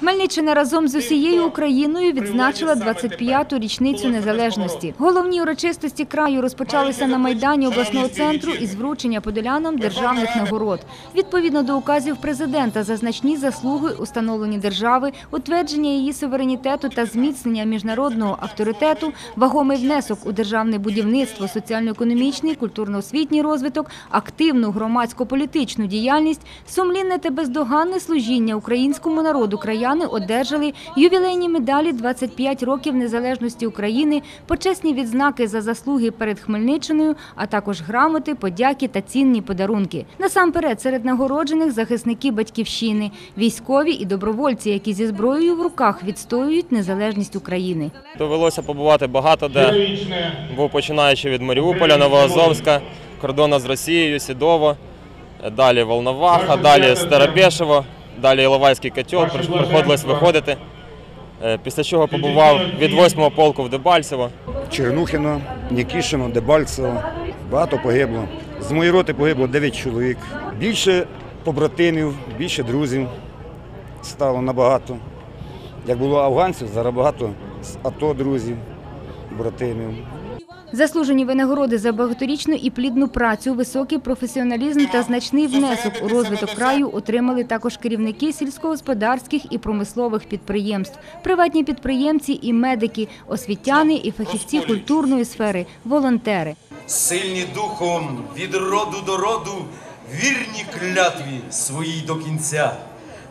Хмельниччина разом з усією Україною відзначила 25-ту річницю незалежності. Головні урочистості краю розпочалися на майдані обласного центру із вручення подолянам державних нагород. Відповідно до указів президента за значні заслуги у становленні держави, утвердження її суверенітету та зміцнення міжнародного авторитету, вагомий внесок у державне будівництво, соціально-економічний, культурно-освітній розвиток, активну громадсько-політичну діяльність, сумлінне та бездоганне служіння українському народу краяни одержали ювілейні медалі 25 років незалежності України, почесні відзнаки за заслуги перед Хмельниччиною, а також грамоти, подяки та цінні подарунки. Насамперед, серед нагороджених захисники батьківщини, військові і добровольці, які зі зброєю в руках відстоюють незалежність України. Довелося побувати багато де, був починаючи від Маріуполя, Новоазовська, кордону з Росією, Сідово, далі Волноваха, далі Старобєшево, далі Іловайський котел, приходилось виходити. Е, Після чого побував від 8-го полку в Дебальцево. Чернухіно, Нікішино, Дебальцево. Багато погибло. З моєї роти погибло 9 чоловік. Більше побратимів, більше друзів стало набагато. Як було афганців, зараз багато з АТО друзів, братимів. Заслужені винагороди за багаторічну і плідну працю, високий професіоналізм та значний внесок у розвиток краю отримали також керівники сільськогосподарських і промислових підприємств, приватні підприємці і медики, освітяни і фахівці культурної сфери, волонтери. Сильні духом від роду до роду, вірні клятві своїй до кінця,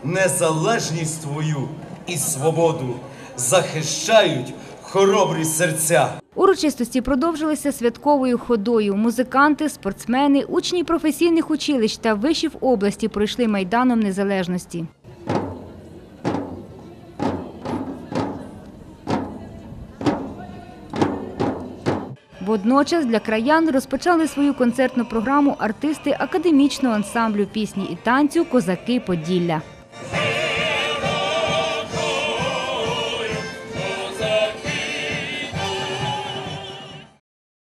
незалежність твою і свободу захищають хоробрі серця. Урочистості продовжилися святковою ходою. Музиканти, спортсмени, учні професійних училищ та вишів області пройшли майданом незалежності. Водночас для краян розпочали свою концертну програму артисти академічного ансамблю пісні і танцю Козаки Поділля.